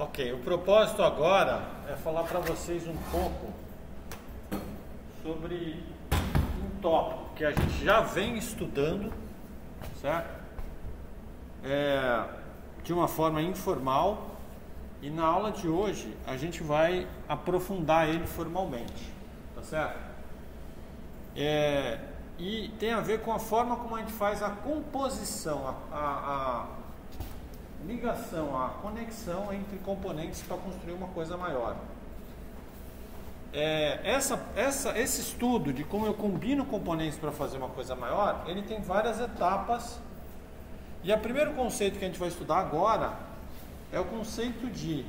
Ok, o propósito agora é falar para vocês um pouco sobre um tópico que a gente já vem estudando, certo? É, de uma forma informal e na aula de hoje a gente vai aprofundar ele formalmente, tá certo? É, e tem a ver com a forma como a gente faz a composição, a, a, a ligação, a conexão entre componentes para construir uma coisa maior. É, essa, essa, esse estudo de como eu combino componentes para fazer uma coisa maior, ele tem várias etapas. E o primeiro conceito que a gente vai estudar agora é o conceito de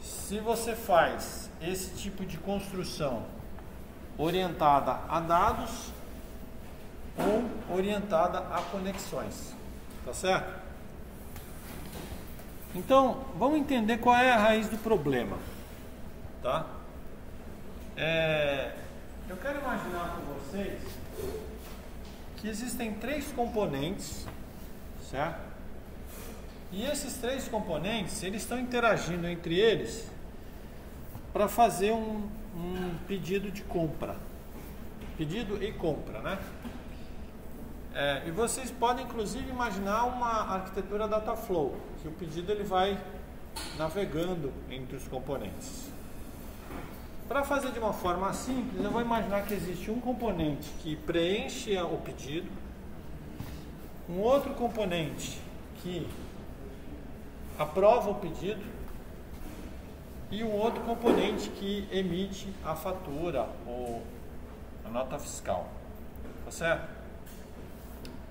se você faz esse tipo de construção orientada a dados ou orientada a conexões. Tá certo? Então, vamos entender qual é a raiz do problema. Tá? É, eu quero imaginar com vocês que existem três componentes, certo? E esses três componentes, eles estão interagindo entre eles para fazer um, um pedido de compra. Pedido e compra, né? É, e vocês podem inclusive imaginar uma arquitetura Dataflow, que o pedido ele vai navegando entre os componentes. Para fazer de uma forma simples, eu vou imaginar que existe um componente que preenche o pedido, um outro componente que aprova o pedido e um outro componente que emite a fatura ou a nota fiscal. Tá certo?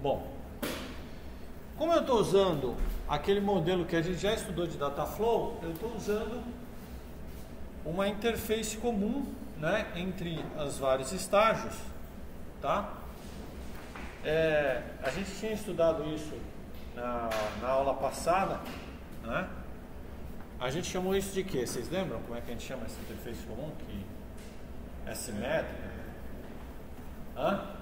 Bom, como eu estou usando aquele modelo que a gente já estudou de Dataflow, eu estou usando uma interface comum né, entre os vários estágios. Tá? É, a gente tinha estudado isso na, na aula passada. Né? A gente chamou isso de quê? Vocês lembram como é que a gente chama essa interface comum? Que é simétrica? Hã?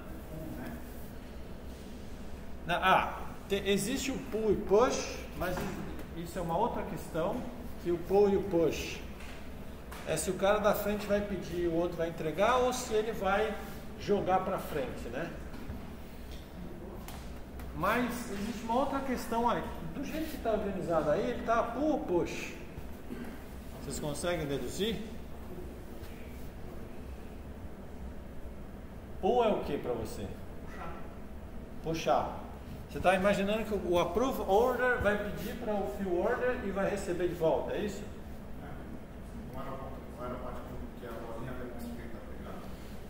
Ah, tem, existe o pull e push, mas isso é uma outra questão, que o pull e o push é se o cara da frente vai pedir o outro vai entregar ou se ele vai jogar para frente, né? Mas existe uma outra questão aí. Do jeito que está organizado aí, ele está pull ou push? Vocês conseguem deduzir? Pull é o que para você? Puxar. Puxar. Você está imaginando que o approve order vai pedir para o fill order e vai receber de volta, é isso?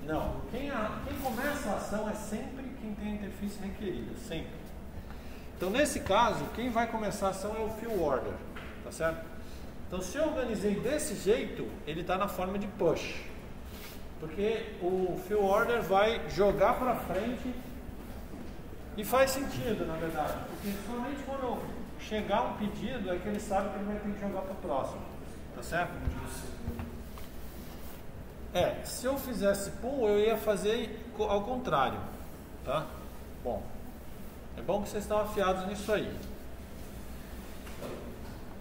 Não. Quem, a, quem começa a ação é sempre quem tem a interface requerida, sempre. Então, nesse caso, quem vai começar a ação é o fill order, tá certo? Então, se eu organizei desse jeito, ele está na forma de push. Porque o fill order vai jogar para frente e faz sentido, na verdade, porque somente quando chegar um pedido é que ele sabe que ele vai ter que jogar para o próximo. Tá certo? É, se eu fizesse pull, eu ia fazer ao contrário. Tá? Bom, é bom que vocês estão afiados nisso aí.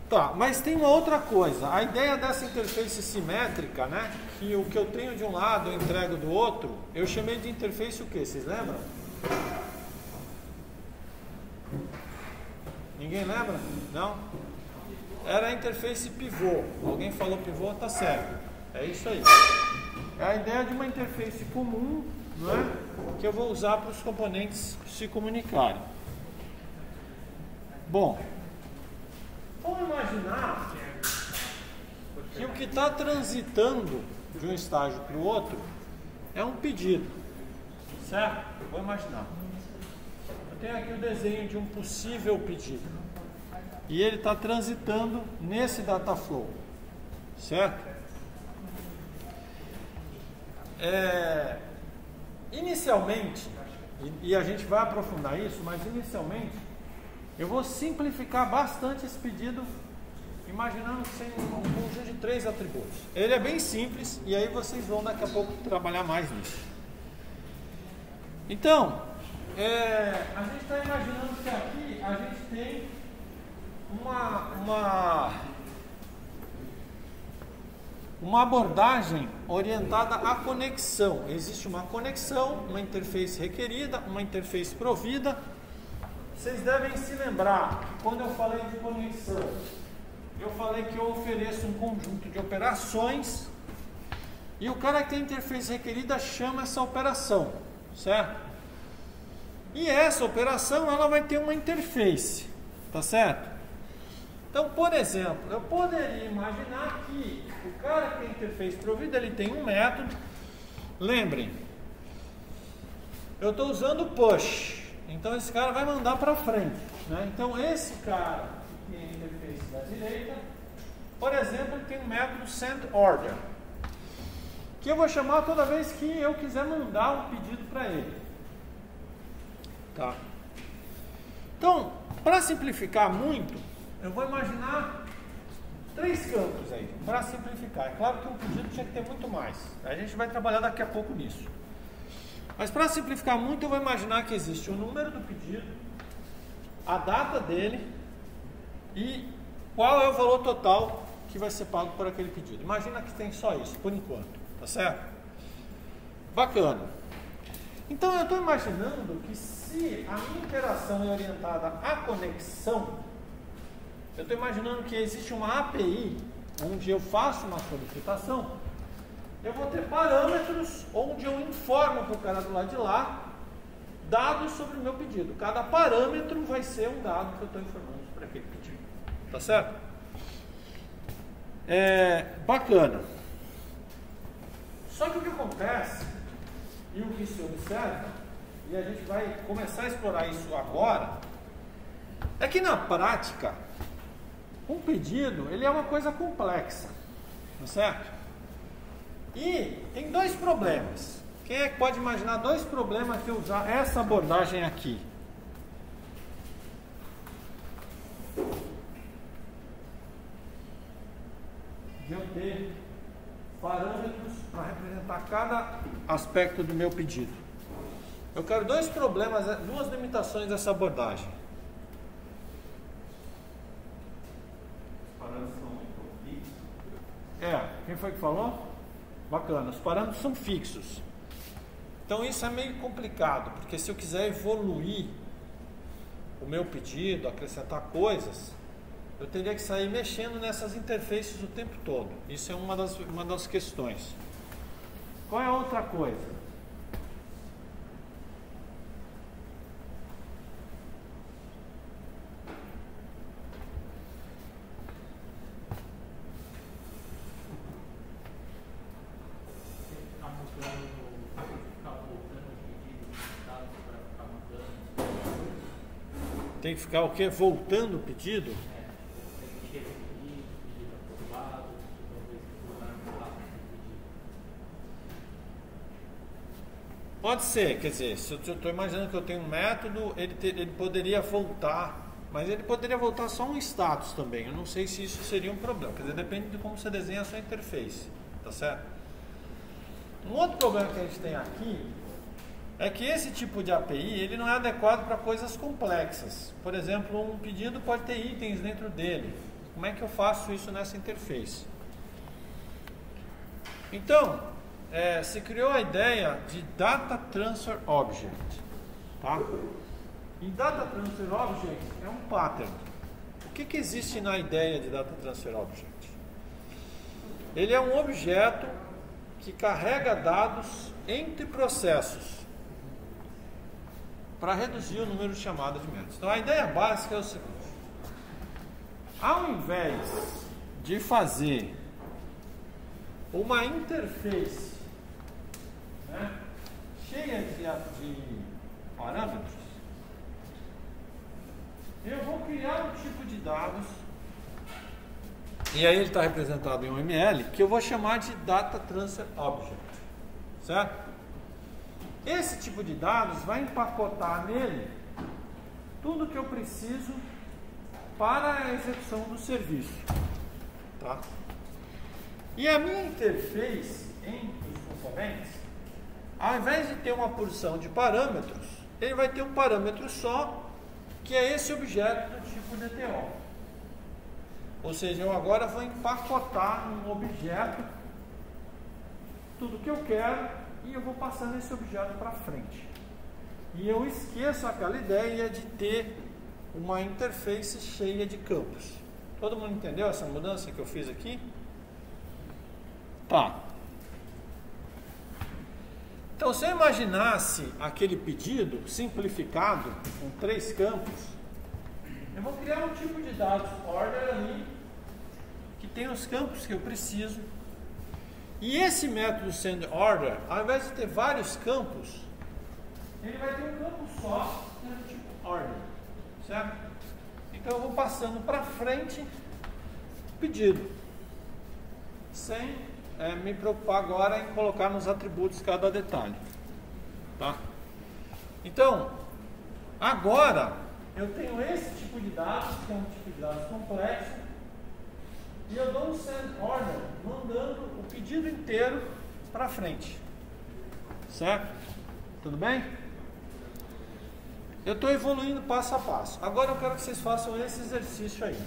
Tá, mas tem uma outra coisa. A ideia dessa interface simétrica, né? Que o que eu tenho de um lado eu entrego do outro, eu chamei de interface o que? Vocês lembram? Ninguém lembra? Não? Era a interface pivô. Alguém falou pivô, tá certo. É isso aí. É a ideia de uma interface comum, não é? Que eu vou usar para os componentes se comunicarem. Bom, vamos imaginar que o que está transitando de um estágio para o outro é um pedido, certo? Vou imaginar. Eu tenho aqui o desenho de um possível pedido. E ele está transitando nesse Dataflow. Certo? É, inicialmente, e, e a gente vai aprofundar isso, mas inicialmente eu vou simplificar bastante esse pedido, imaginando que tem um conjunto de três atributos. Ele é bem simples e aí vocês vão daqui a pouco trabalhar mais nisso. Então, é, a gente está imaginando que aqui a gente tem uma, uma, uma abordagem orientada à conexão. Existe uma conexão, uma interface requerida, uma interface provida. Vocês devem se lembrar, quando eu falei de conexão, eu falei que eu ofereço um conjunto de operações e o cara que tem interface requerida chama essa operação, certo? E essa operação ela vai ter uma interface, tá certo? Então, por exemplo, eu poderia imaginar que o cara que tem interface provida, ele tem um método. Lembrem, eu estou usando push, então esse cara vai mandar para frente. Né? Então, esse cara que tem interface da direita, por exemplo, ele tem um método send order, que eu vou chamar toda vez que eu quiser mandar um pedido para ele. Tá? Então, para simplificar muito, eu vou imaginar três campos aí, para simplificar. É claro que um pedido tinha que ter muito mais. A gente vai trabalhar daqui a pouco nisso. Mas para simplificar muito, eu vou imaginar que existe o número do pedido, a data dele e qual é o valor total que vai ser pago por aquele pedido. Imagina que tem só isso, por enquanto, tá certo? Bacana. Então eu estou imaginando que se a minha interação é orientada à conexão, eu estou imaginando que existe uma API onde eu faço uma solicitação, eu vou ter parâmetros onde eu informo para o cara do lado de lá dados sobre o meu pedido. Cada parâmetro vai ser um dado que eu estou informando para aquele pedido. Tá certo? É bacana. Só que o que acontece e o que se observa, e a gente vai começar a explorar isso agora, é que na prática um pedido, ele é uma coisa complexa, tá certo? E tem dois problemas. Quem é que pode imaginar dois problemas que usar essa abordagem aqui? De eu ter parâmetros para representar cada aspecto do meu pedido. Eu quero dois problemas, duas limitações dessa abordagem. É, quem foi que falou? Bacana, os parâmetros são fixos. Então isso é meio complicado, porque se eu quiser evoluir o meu pedido, acrescentar coisas, eu teria que sair mexendo nessas interfaces o tempo todo. Isso é uma das, uma das questões. Qual é a outra coisa? Tem que ficar o quê? Voltando o pedido? Pode ser, quer dizer, se eu estou imaginando que eu tenho um método, ele, ter, ele poderia voltar, mas ele poderia voltar só um status também. Eu não sei se isso seria um problema, quer dizer, depende de como você desenha a sua interface, tá certo? Um outro problema que a gente tem aqui é que esse tipo de API ele não é adequado para coisas complexas. Por exemplo, um pedido pode ter itens dentro dele. Como é que eu faço isso nessa interface? Então, é, se criou a ideia de Data Transfer Object. Tá? E Data Transfer Object é um pattern. O que, que existe na ideia de Data Transfer Object? Ele é um objeto que carrega dados entre processos para reduzir o número de chamadas de métodos. Então a ideia básica é o seguinte: ao invés de fazer uma interface né, cheia de, de parâmetros, eu vou criar um tipo de dados e aí ele está representado em um ML que eu vou chamar de Data Transfer Object, certo? Esse tipo de dados vai empacotar nele tudo que eu preciso para a execução do serviço. Tá? E a minha interface entre os componentes, ao invés de ter uma porção de parâmetros, ele vai ter um parâmetro só, que é esse objeto do tipo DTO. Ou seja, eu agora vou empacotar um objeto tudo que eu quero e eu vou passando esse objeto para frente. E eu esqueço aquela ideia de ter uma interface cheia de campos. Todo mundo entendeu essa mudança que eu fiz aqui? Tá. Então, se eu imaginasse aquele pedido simplificado com três campos, eu vou criar um tipo de dados order ali que tem os campos que eu preciso. E esse método send order, ao invés de ter vários campos, ele vai ter um campo só, que é tipo order, certo? Então eu vou passando para frente pedido, sem é, me preocupar agora em colocar nos atributos cada detalhe. Tá? Então, agora eu tenho esse tipo de dados, que é um tipo de dados complexo, e eu dou um send order, mandando o pedido inteiro para frente. Certo? Tudo bem? Eu estou evoluindo passo a passo. Agora eu quero que vocês façam esse exercício aí.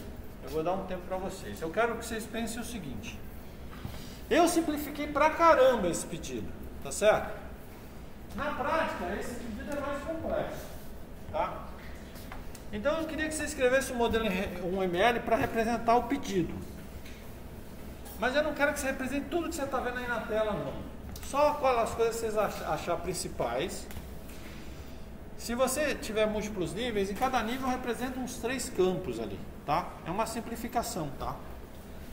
Eu vou dar um tempo para vocês. Eu quero que vocês pensem o seguinte. Eu simplifiquei pra caramba esse pedido, tá certo? Na prática, esse pedido é mais complexo, tá? Então eu queria que você escrevesse um modelo um ML para representar o pedido. Mas eu não quero que você represente tudo que você está vendo aí na tela, não. Só aquelas coisas que vocês achar principais. Se você tiver múltiplos níveis, em cada nível representa uns três campos ali, tá? É uma simplificação, tá?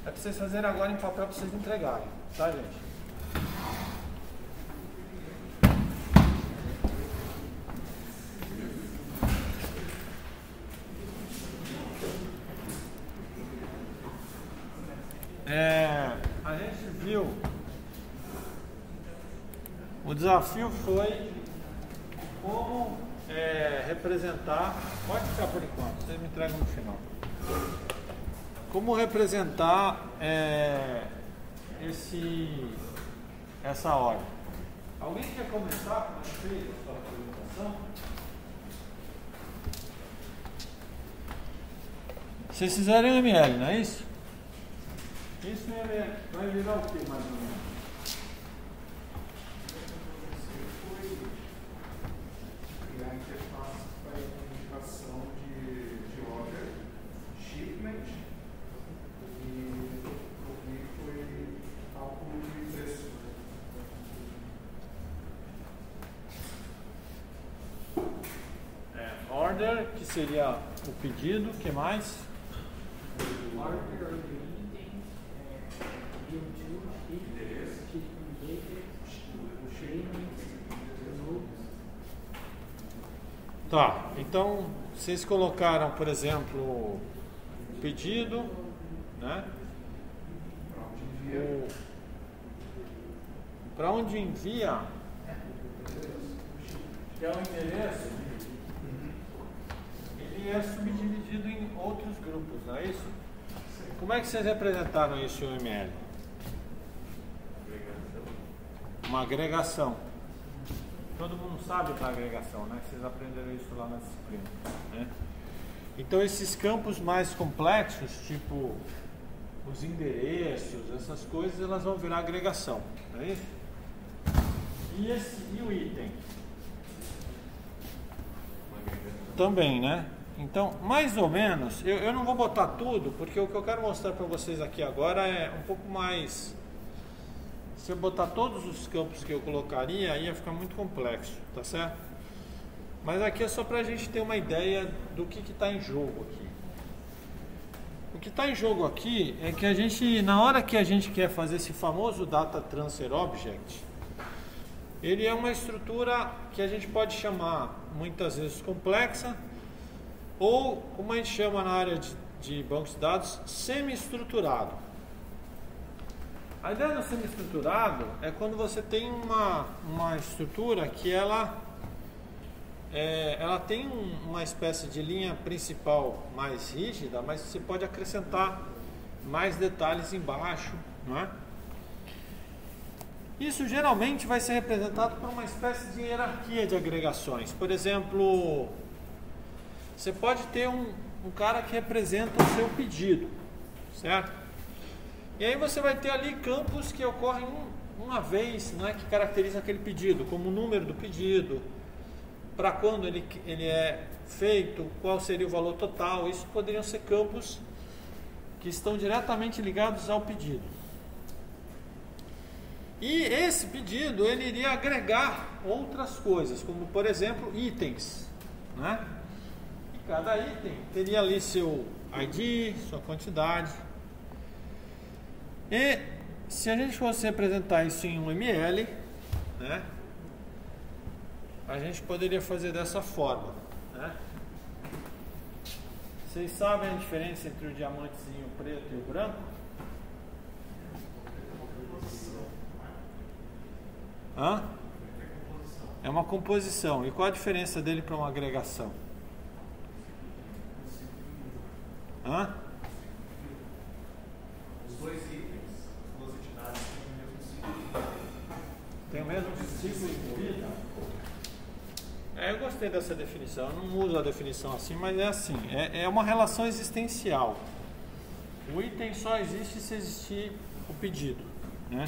É para vocês fazerem agora em papel para vocês entregarem, tá, gente? É, a viu. O desafio foi como é, representar. Pode ficar por enquanto, vocês me entregam no final. Como representar é, esse, essa ordem? Alguém quer começar com a sua apresentação? Vocês fizeram ML, não é isso? Isso é, vai virar o que mais ou menos? seria o pedido, que mais? Tá, então vocês colocaram, por exemplo, o pedido, né? Para onde envia? Que é o endereço ele é subdividido em outros grupos, não é isso? Como é que vocês representaram isso em UML? Uma agregação. Todo mundo sabe da agregação, né? Vocês aprenderam isso lá na disciplina. Né? Então esses campos mais complexos, tipo os endereços, essas coisas, elas vão virar agregação, não é isso? E, esse, e o item? Também, né? Então, mais ou menos, eu, eu não vou botar tudo, porque o que eu quero mostrar para vocês aqui agora é um pouco mais. Se eu botar todos os campos que eu colocaria, ia ficar muito complexo, tá certo? Mas aqui é só para a gente ter uma ideia do que está em jogo aqui. O que está em jogo aqui é que a gente, na hora que a gente quer fazer esse famoso Data Transfer Object, ele é uma estrutura que a gente pode chamar muitas vezes complexa, ou como a gente chama na área de, de bancos de dados, semi-estruturado. A ideia do semi-estruturado é quando você tem uma, uma estrutura que ela, é, ela tem um, uma espécie de linha principal mais rígida, mas você pode acrescentar mais detalhes embaixo, não é? Isso geralmente vai ser representado por uma espécie de hierarquia de agregações. Por exemplo, você pode ter um, um cara que representa o seu pedido, certo? E aí você vai ter ali campos que ocorrem uma vez né, que caracteriza aquele pedido, como o número do pedido, para quando ele, ele é feito, qual seria o valor total. Isso poderiam ser campos que estão diretamente ligados ao pedido. E esse pedido ele iria agregar outras coisas, como por exemplo itens, né? E cada item teria ali seu ID, sua quantidade. E se a gente fosse representar isso em um ML, né? A gente poderia fazer dessa forma, né? Vocês sabem a diferença entre o diamantezinho preto e o branco? Hã? É uma composição. E qual a diferença dele para uma agregação? Hã? Os dois as duas entidades têm o mesmo ciclo. Tem o mesmo ciclo de vida? É, eu gostei dessa definição. Eu não uso a definição assim, mas é assim. É, é uma relação existencial. O item só existe se existir o pedido, né?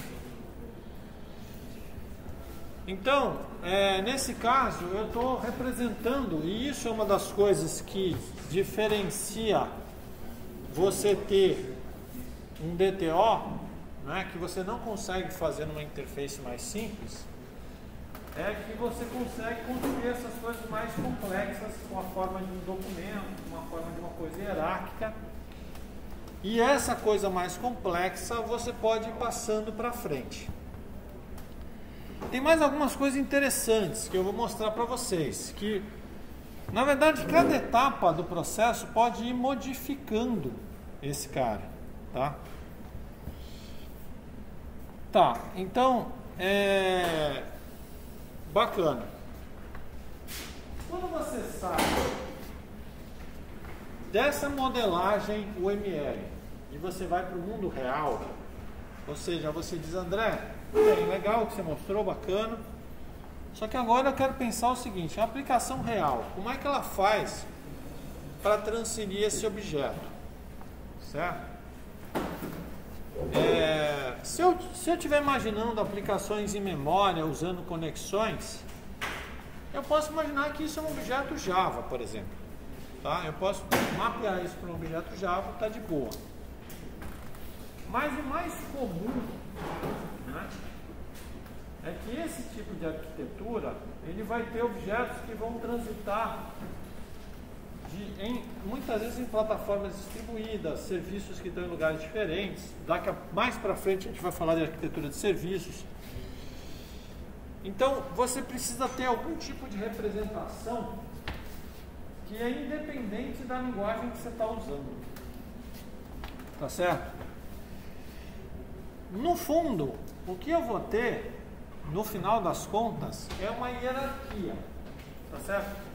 Então, é, nesse caso, eu estou representando, e isso é uma das coisas que diferencia você ter um DTO, né, que você não consegue fazer numa interface mais simples, é que você consegue construir essas coisas mais complexas com a forma de um documento, com a forma de uma coisa hierárquica. E essa coisa mais complexa você pode ir passando para frente. Tem mais algumas coisas interessantes que eu vou mostrar para vocês. Que, na verdade, cada etapa do processo pode ir modificando esse cara, tá? Tá, então, é bacana. Quando você sai dessa modelagem UML e você vai para o mundo real, ou seja, você diz, André, Bem, legal que você mostrou, bacana. Só que agora eu quero pensar o seguinte: a aplicação real, como é que ela faz para transferir esse objeto? Certo? Se eu se eu estiver imaginando aplicações em memória usando conexões, eu posso imaginar que isso é um objeto Java, por exemplo. Tá? Eu posso mapear isso para um objeto Java, está de boa. Mas o mais comum né, é que esse tipo de arquitetura ele vai ter objetos que vão transitar de, em, muitas vezes em plataformas distribuídas, serviços que estão em lugares diferentes. Daqui a, mais para frente a gente vai falar de arquitetura de serviços. Então você precisa ter algum tipo de representação que é independente da linguagem que você está usando. Tá certo? No fundo, o que eu vou ter, no final das contas, é uma hierarquia. Tá certo?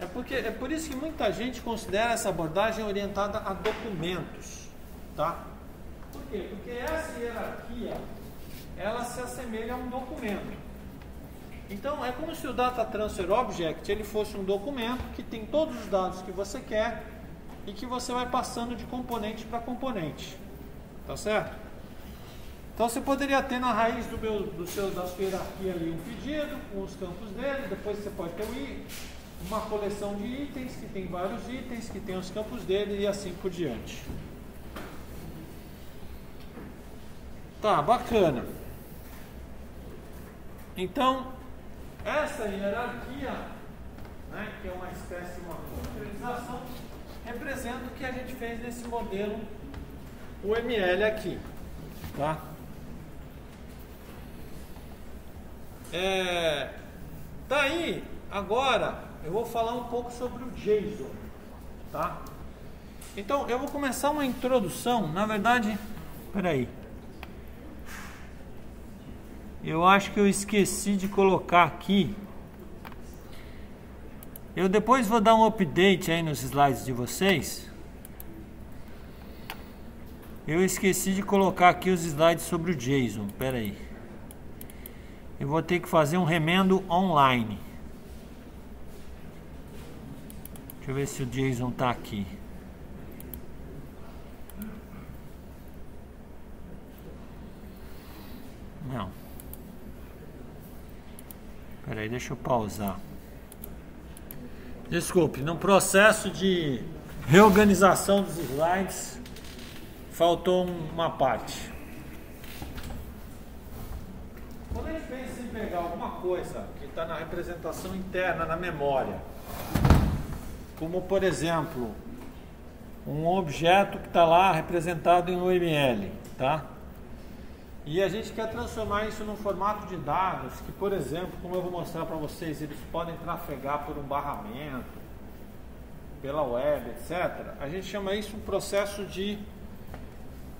É, porque, é por isso que muita gente considera essa abordagem orientada a documentos. Tá? Por quê? Porque essa hierarquia ela se assemelha a um documento. Então é como se o Data Transfer Object ele fosse um documento que tem todos os dados que você quer e que você vai passando de componente para componente. Tá certo? Então você poderia ter na raiz do, meu, do seu, da sua hierarquia ali um pedido com os campos dele, depois você pode ter um, uma coleção de itens que tem vários itens, que tem os campos dele e assim por diante. Tá, bacana. Então, essa hierarquia, né, que é uma espécie de uma concretização, representa o que a gente fez nesse modelo UML aqui. Tá? É, daí, agora, eu vou falar um pouco sobre o JSON, tá? Então, eu vou começar uma introdução, na verdade, peraí. Eu acho que eu esqueci de colocar aqui. Eu depois vou dar um update aí nos slides de vocês. Eu esqueci de colocar aqui os slides sobre o JSON. Pera aí eu vou ter que fazer um remendo online. Deixa eu ver se o Jason está aqui. Não. Peraí, deixa eu pausar. Desculpe, no processo de reorganização dos slides, faltou uma parte. Quando a gente pensa em pegar alguma coisa que está na representação interna, na memória, como por exemplo, um objeto que está lá representado em UML, tá? E a gente quer transformar isso num formato de dados que, por exemplo, como eu vou mostrar para vocês, eles podem trafegar por um barramento, pela web, etc. A gente chama isso um processo de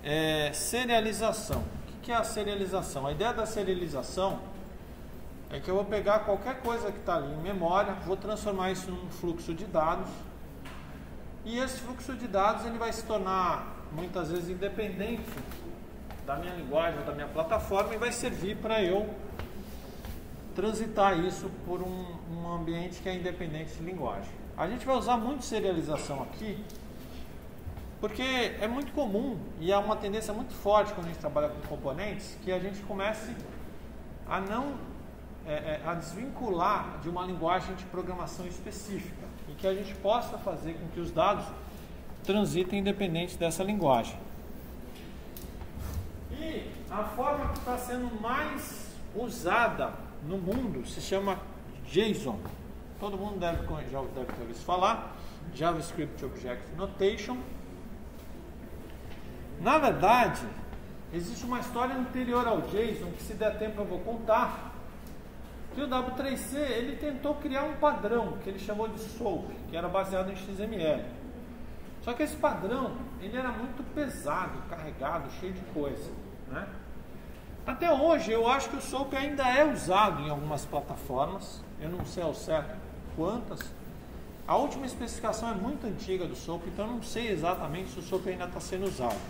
é, serialização. O que é a serialização? A ideia da serialização é que eu vou pegar qualquer coisa que está ali em memória, vou transformar isso num fluxo de dados e esse fluxo de dados ele vai se tornar muitas vezes independente da minha linguagem, da minha plataforma e vai servir para eu transitar isso por um, um, ambiente que é independente de linguagem. A gente vai usar muito serialização aqui, porque é muito comum e é uma tendência muito forte quando a gente trabalha com componentes que a gente comece a não é, é, a desvincular de uma linguagem de programação específica e que a gente possa fazer com que os dados transitem independente dessa linguagem. E a forma que está sendo mais usada no mundo se chama JSON. Todo mundo deve, já deve ter ouvido falar. JavaScript Object Notation. Na verdade, existe uma história anterior ao JSON que se der tempo eu vou contar. Que o W3C ele tentou criar um padrão que ele chamou de SOAP, que era baseado em XML. Só que esse padrão ele era muito pesado, carregado, cheio de coisa. Né? Até hoje eu acho que o SOAP ainda é usado em algumas plataformas. Eu não sei ao certo quantas. A última especificação é muito antiga do SOAP, então eu não sei exatamente se o SOAP ainda está sendo usado.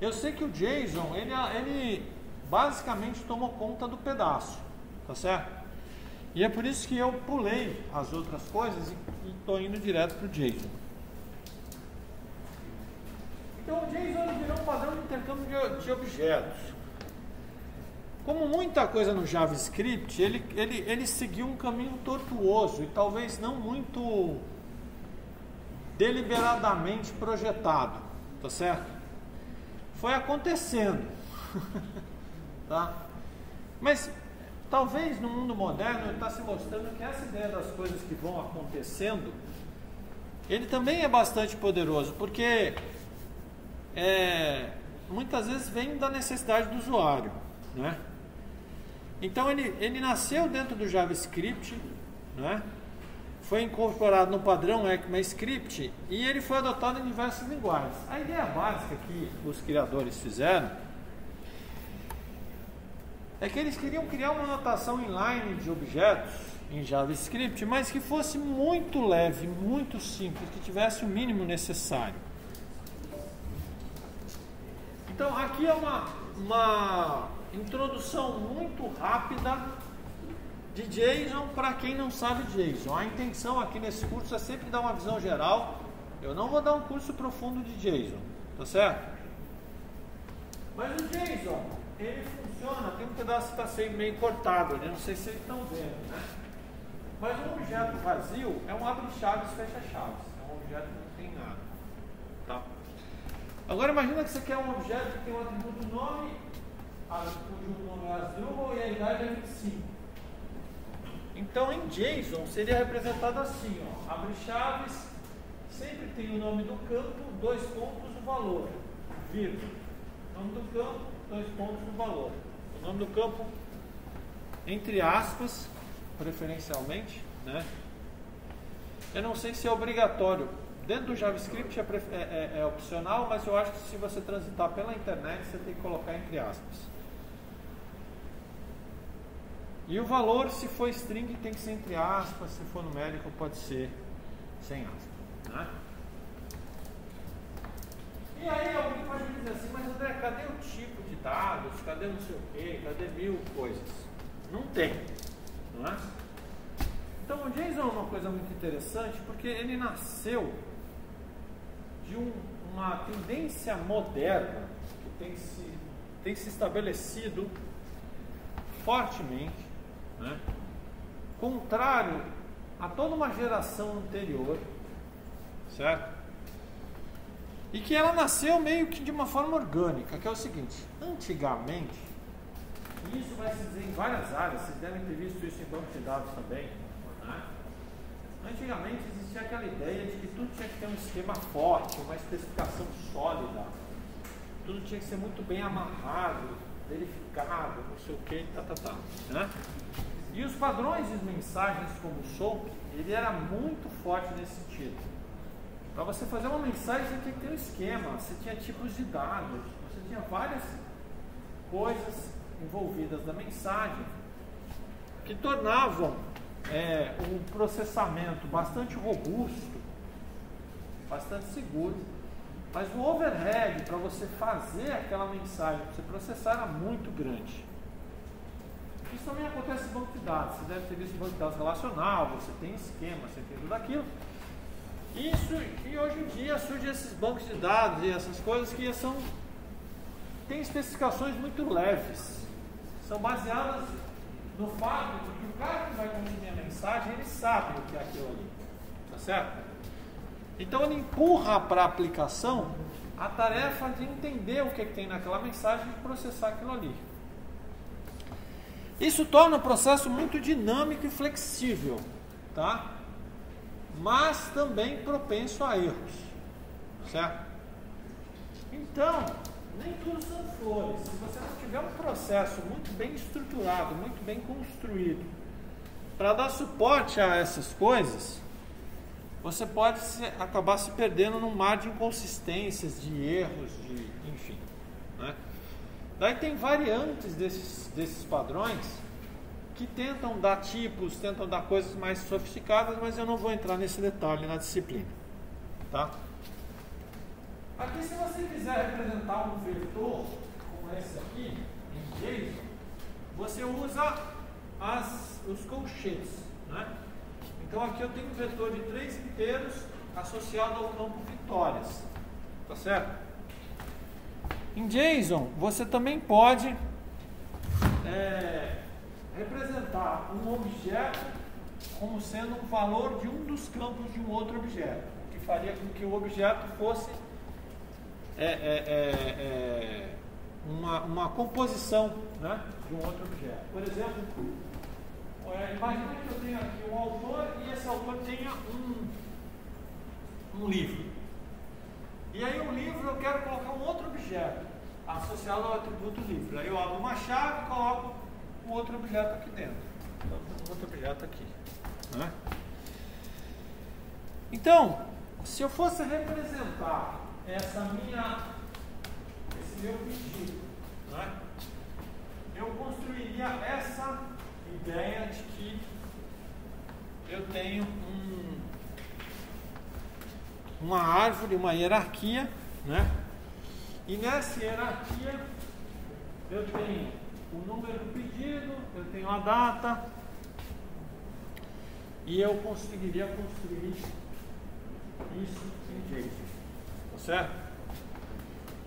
Eu sei que o JSON, ele, ele basicamente tomou conta do pedaço, tá certo? E é por isso que eu pulei as outras coisas e estou indo direto para o JSON. Então o JSON virou um padrão de intercâmbio de, de objetos. Como muita coisa no JavaScript, ele, ele, ele seguiu um caminho tortuoso e talvez não muito deliberadamente projetado, tá certo? Foi acontecendo, tá? Mas talvez no mundo moderno está se mostrando que essa ideia das coisas que vão acontecendo, ele também é bastante poderoso, porque é, muitas vezes vem da necessidade do usuário, né? Então ele, ele nasceu dentro do JavaScript, né? foi incorporado no padrão ECMAScript e ele foi adotado em diversas linguagens. A ideia básica que os criadores fizeram é que eles queriam criar uma notação inline de objetos em JavaScript, mas que fosse muito leve, muito simples, que tivesse o mínimo necessário. Então aqui é uma, uma introdução muito rápida de JSON para quem não sabe JSON. A intenção aqui nesse curso é sempre dar uma visão geral. Eu não vou dar um curso profundo de JSON, tá certo? Mas o JSON, ele funciona, tem um pedaço que está meio cortado ali, não sei se vocês estão vendo, né? Mas um objeto vazio é um abre-chaves, fecha-chaves. É um objeto que não tem nada. Tá? Agora imagina que você quer um objeto que tem um atributo nome cujo nome é Asdrubal e a idade é 25. Então em JSON seria representado assim, ó, abre chaves, sempre tem o nome do campo, dois pontos, o valor, vírgula. Nome do campo, dois pontos, o valor. O nome do campo, entre aspas, preferencialmente, né? Eu não sei se é obrigatório. Dentro do JavaScript é, é, é, é opcional, mas eu acho que se você transitar pela internet, você tem que colocar entre aspas. E o valor, se for string, tem que ser entre aspas, se for numérico, pode ser sem aspas. Né? E aí alguém pode dizer assim, mas André, cadê o tipo Cadê não sei o quê? Cadê mil coisas? Não tem. Não é? Então o JSON é uma coisa muito interessante porque ele nasceu de um, uma tendência moderna que tem se, tem se estabelecido fortemente, né? contrário a toda uma geração anterior, certo? E que ela nasceu meio que de uma forma orgânica, que é o seguinte: antigamente, e isso vai se dizer em várias áreas, vocês devem ter visto isso em banco de dados também. Né? Antigamente existia aquela ideia de que tudo tinha que ter um esquema forte, uma especificação sólida, tudo tinha que ser muito bem amarrado, verificado, não sei o que, tá, tá, tá. Né? E os padrões de mensagens como o SOAP, ele era muito forte nesse sentido. Para você fazer uma mensagem, você tinha que ter um esquema, você tinha tipos de dados, você tinha várias coisas envolvidas na mensagem que tornavam é, um processamento bastante robusto, bastante seguro. Mas o overhead para você fazer aquela mensagem, para você processar, era muito grande. Isso também acontece no banco de dados. Você deve ter visto banco de dados relacional, você tem esquema, você tem tudo aquilo. Isso, e hoje em dia surgem esses bancos de dados e essas coisas que são têm especificações muito leves são baseadas no fato de que o cara que vai consumir a mensagem, ele sabe o que é aquilo ali. Tá certo? Então ele empurra para a aplicação a tarefa de entender o que, é que tem naquela mensagem e processar aquilo ali. Isso torna o processo muito dinâmico e flexível, tá? Mas também propenso a erros, certo? Então, nem tudo são flores. Se você não tiver um processo muito bem estruturado, muito bem construído, para dar suporte a essas coisas, você pode se, acabar se perdendo num mar de inconsistências, de erros, de enfim. Né? Daí tem variantes desses, desses padrões que tentam dar tipos, tentam dar coisas mais sofisticadas, mas eu não vou entrar nesse detalhe na disciplina. Tá? Aqui, se você quiser representar um vetor como esse aqui, em JSON, você usa as, os colchetes. Né? Então, aqui eu tenho um vetor de três inteiros associado ao campo vitórias. Tá certo? Em JSON, você também pode é, representar um objeto como sendo um valor de um dos campos de um outro objeto, o que faria com que o objeto fosse é, é, é, é, uma, uma composição né, de um outro objeto. Por exemplo, é, imagina que eu tenho aqui um autor e esse autor tenha um, um livro. E aí o livro eu quero colocar um outro objeto associado ao atributo livro. Aí eu abro uma chave e coloco um outro objeto aqui dentro. Então, um outro objeto aqui. Né? Então, se eu fosse representar essa minha, esse meu pedido. Né? Eu construiria essa ideia de que eu tenho um, uma árvore, uma hierarquia, né? E nessa hierarquia eu tenho o número do pedido, eu tenho a data, e eu conseguiria construir isso em jeito. Certo?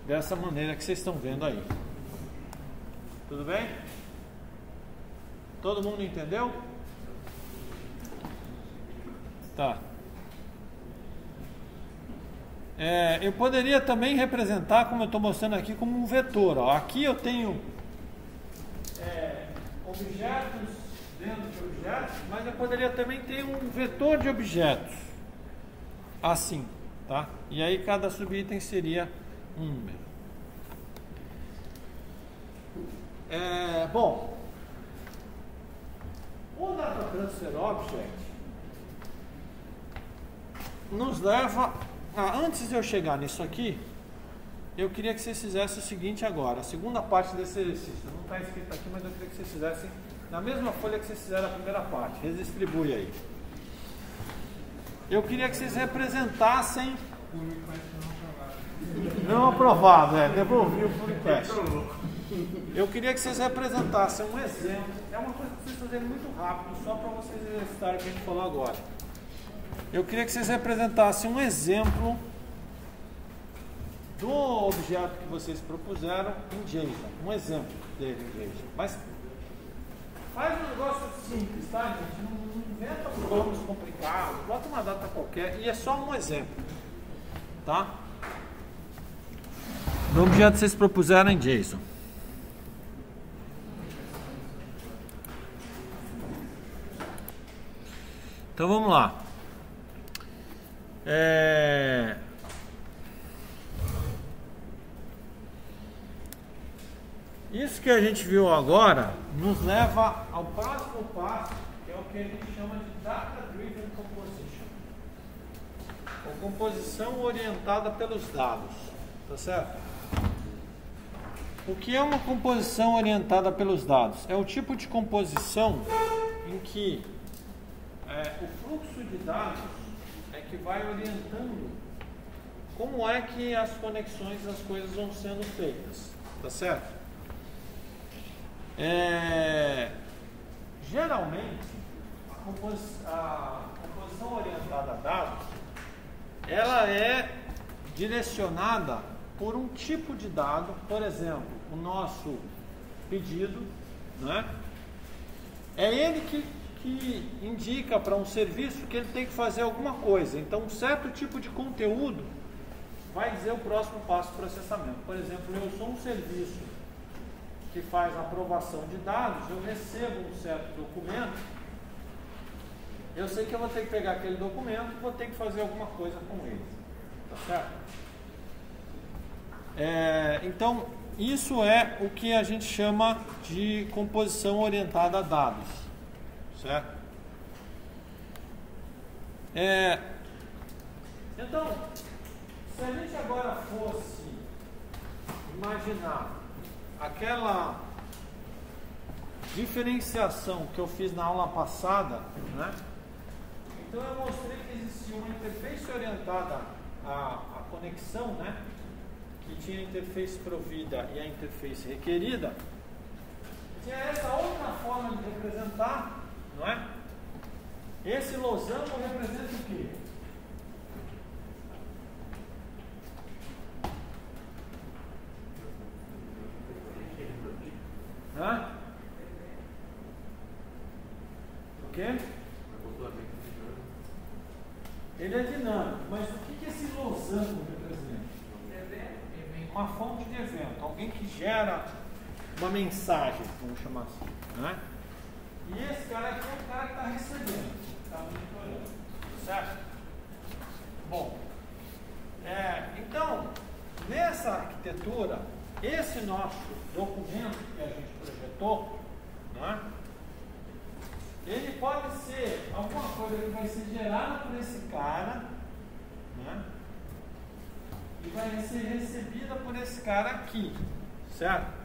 Dessa maneira que vocês estão vendo aí. Tudo bem? Todo mundo entendeu? Tá. É, eu poderia também representar, como eu estou mostrando aqui, como um vetor. Ó. Aqui eu tenho objetos dentro de objetos, mas eu poderia também ter um vetor de objetos. Assim. Tá? E aí cada subitem seria um número. É, bom, o Data Transfer Object nos leva a, antes de eu chegar nisso aqui, eu queria que vocês fizessem o seguinte agora, a segunda parte desse exercício, não está escrito aqui, mas eu queria que vocês fizessem na mesma folha que vocês fizeram a primeira parte, redistribui aí. Eu queria que vocês representassem. Não aprovado, é, devolvi o pull. Eu queria que vocês representassem um exemplo. É uma coisa que vocês fazerem muito rápido, só para vocês exercitarem o que a gente falou agora. Eu queria que vocês representassem um exemplo do objeto que vocês propuseram em JSON. Um exemplo dele em JSON. Mas Faz um negócio simples, tá, gente? Não, inventa planos complicados, bota uma data qualquer e é só um exemplo, tá? No objeto que vocês propuseram em JSON. Então vamos lá. É... Isso que a gente viu agora nos leva ao próximo passo, que é o que a gente chama de Data Driven Composition. Ou composição orientada pelos dados. Tá certo? O que é uma composição orientada pelos dados? É o tipo de composição em que é, o fluxo de dados é que vai orientando como é que as conexões das coisas vão sendo feitas, tá certo? É, geralmente, a, compos, a composição orientada a dados, ela é direcionada por um tipo de dado, por exemplo, o nosso pedido, né? é ele que que indica para um serviço que ele tem que fazer alguma coisa. Então, um certo tipo de conteúdo vai dizer o próximo passo do processamento. Por exemplo, eu sou um serviço que faz aprovação de dados, eu recebo um certo documento, eu sei que eu vou ter que pegar aquele documento e vou ter que fazer alguma coisa com ele. Tá certo? É, então, isso é o que a gente chama de composição orientada a dados certo? É, então, se a gente agora fosse imaginar aquela diferenciação que eu fiz na aula passada, né? Então eu mostrei que existia uma interface orientada à, à conexão, né? Que tinha a interface provida e a interface requerida. Tinha essa outra forma de representar não é? Esse losango representa o quê? Hã? O quê? Ele é dinâmico, mas o que, que esse losango representa? Uma fonte de evento, alguém que gera uma mensagem, vamos chamar assim. Né? E esse cara aqui é o cara que está recebendo, está monitorando. Certo? Bom, é, então, nessa arquitetura, esse nosso documento projetou, né, ele pode ser alguma coisa que vai ser gerada por esse cara, né, e vai ser recebida por esse cara aqui, certo?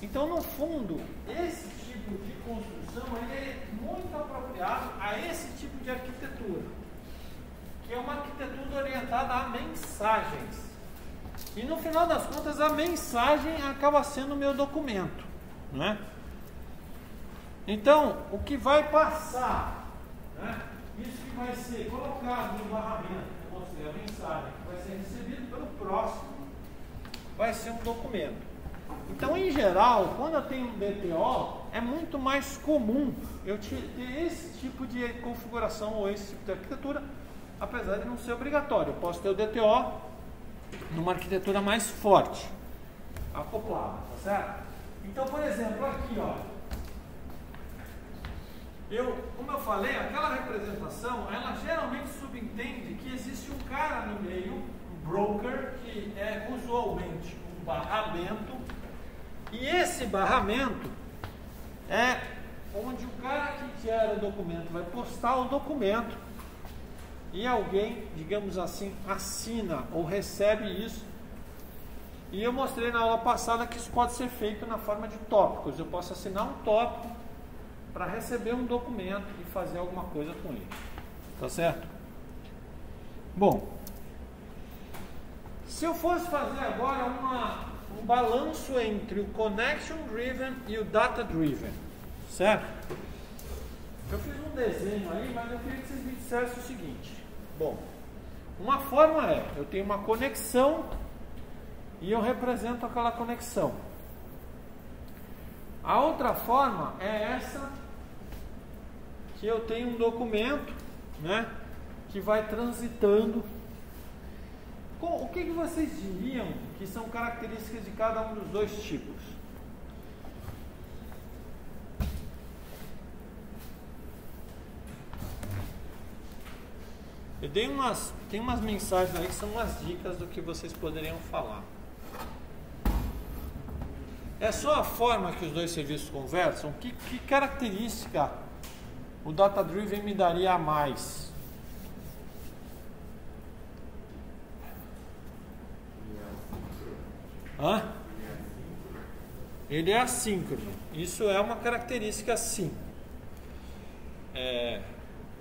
Então, no fundo, esse tipo de construção é muito apropriado a esse tipo de arquitetura, que é uma arquitetura orientada a mensagens. E no final das contas, a mensagem acaba sendo o meu documento. Né? Então, o que vai passar, né? isso que vai ser colocado no barramento, eu mostrei a mensagem, que vai ser recebido pelo próximo, vai ser um documento. Então, em geral, quando eu tenho um DTO, é muito mais comum eu ter esse tipo de configuração ou esse tipo de arquitetura, apesar de não ser obrigatório. Eu posso ter o DTO numa arquitetura mais forte, acoplada, tá certo? Então, por exemplo, aqui, ó, eu, como eu falei, aquela representação, ela geralmente subentende que existe um cara no meio, um broker, que é usualmente um barramento e esse barramento é onde o cara que gera o documento vai postar o documento e alguém, digamos assim, assina ou recebe isso. E eu mostrei na aula passada que isso pode ser feito na forma de tópicos. Eu posso assinar um tópico para receber um documento e fazer alguma coisa com ele. Tá certo? Bom, se eu fosse fazer agora uma um balanço entre o connection driven e o data driven, certo? Eu fiz um desenho aí, mas eu queria que vocês me dissessem o seguinte. Bom, uma forma é, eu tenho uma conexão e eu represento aquela conexão. A outra forma é essa que eu tenho um documento, né, que vai transitando. O que, que vocês diriam que são características de cada um dos dois tipos? Eu dei umas, tem umas mensagens aí que são umas dicas do que vocês poderiam falar. É só a forma que os dois serviços conversam? Que, que característica o Data Driven me daria a mais? Hã? Ele é assíncrono. Isso é uma característica sim. É,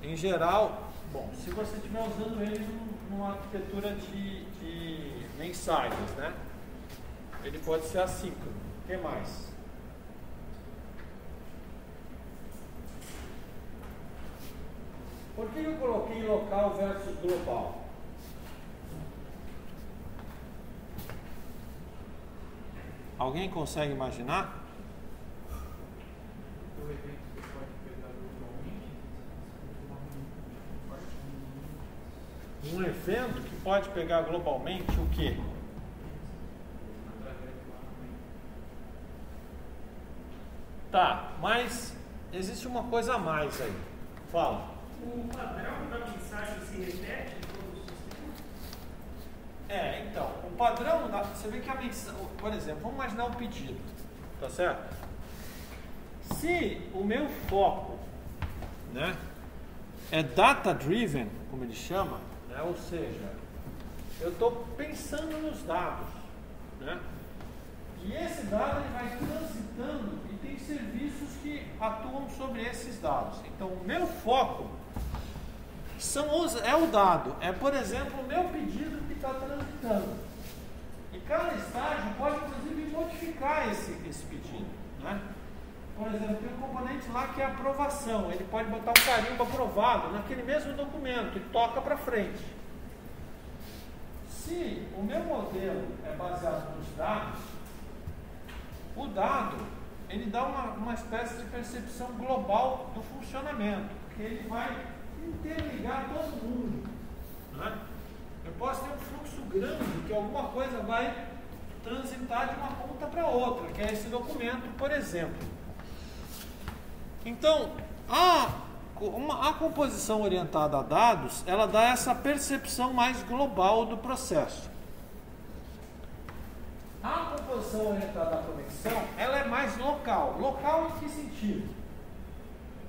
em geral, bom, se você estiver usando ele numa arquitetura de, de mensagens, né? Ele pode ser assíncrono. O que mais? Por que eu coloquei local versus global? Alguém consegue imaginar? Um evento que pode pegar globalmente o quê? Tá, mas existe uma coisa a mais aí. Fala. O padrão da mensagem se repete em todo o sistema? É, então, o padrão, da, você vê que a mensagem, por exemplo, vamos imaginar um pedido, tá certo? Se o meu foco, né, é data driven, como ele chama, né, ou seja, eu estou pensando nos dados, né? E esse dado ele vai transitando serviços que atuam sobre esses dados. Então, o meu foco são os, é o dado, é, por exemplo, o meu pedido que está transitando. E cada estágio pode, inclusive, modificar esse, esse pedido. Né? Por exemplo, tem um componente lá que é aprovação. Ele pode botar um carimbo aprovado naquele mesmo documento e toca para frente. Se o meu modelo é baseado nos dados, o dado, ele dá uma, uma espécie de percepção global do funcionamento, porque ele vai interligar todo mundo. Né? Eu posso ter um fluxo grande que alguma coisa vai transitar de uma ponta para outra, que é esse documento, por exemplo. Então, a, uma, a composição orientada a dados, ela dá essa percepção mais global do processo. A orientada à conexão, ela é mais local. Local em que sentido?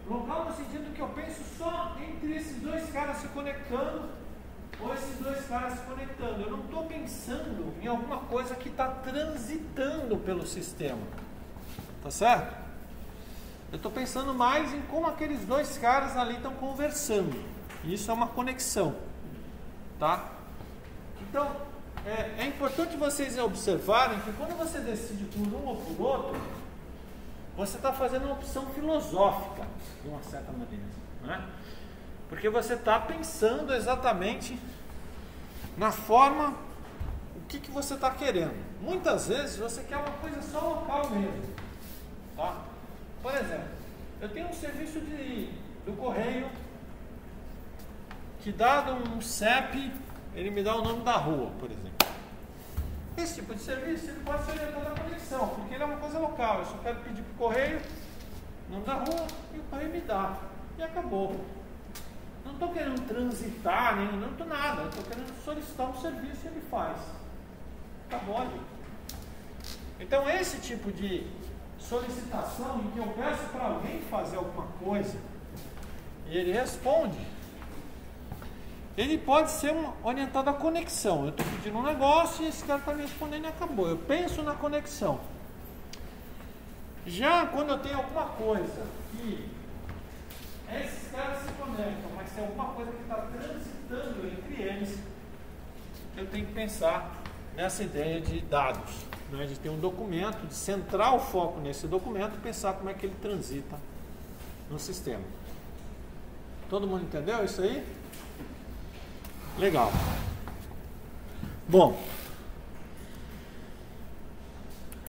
Local no sentido que eu penso só entre esses dois caras se conectando ou esses dois caras se conectando. Eu não estou pensando em alguma coisa que está transitando pelo sistema. Tá certo? Eu estou pensando mais em como aqueles dois caras ali estão conversando. Isso é uma conexão. Tá? Então, é, é importante vocês observarem que quando você decide por um ou por outro, você está fazendo uma opção filosófica, de uma certa maneira. Né? Porque você está pensando exatamente na forma, o que, que você está querendo. Muitas vezes você quer uma coisa só local mesmo. Tá? Por exemplo, eu tenho um serviço de, do correio que dado um CEP, ele me dá o nome da rua, por. Esse tipo de serviço ele pode ser orientado à conexão, porque ele é uma coisa local. Eu só quero pedir para o correio, nome da rua, e o correio me dá. E acabou. Não estou querendo transitar, nem, não estou nada. Estou querendo solicitar um serviço e ele faz. Acabou ali. Então, esse tipo de solicitação em que eu peço para alguém fazer alguma coisa e ele responde, ele pode ser um, orientado à conexão. Eu estou pedindo um negócio e esse cara está me respondendo e acabou. Eu penso na conexão. Já quando eu tenho alguma coisa que esses caras se conectam, mas tem alguma coisa que está transitando entre eles, eu tenho que pensar nessa ideia de dados, né? de ter um documento, de centrar o foco nesse documento e pensar como é que ele transita no sistema. Todo mundo entendeu isso aí? Legal. Bom,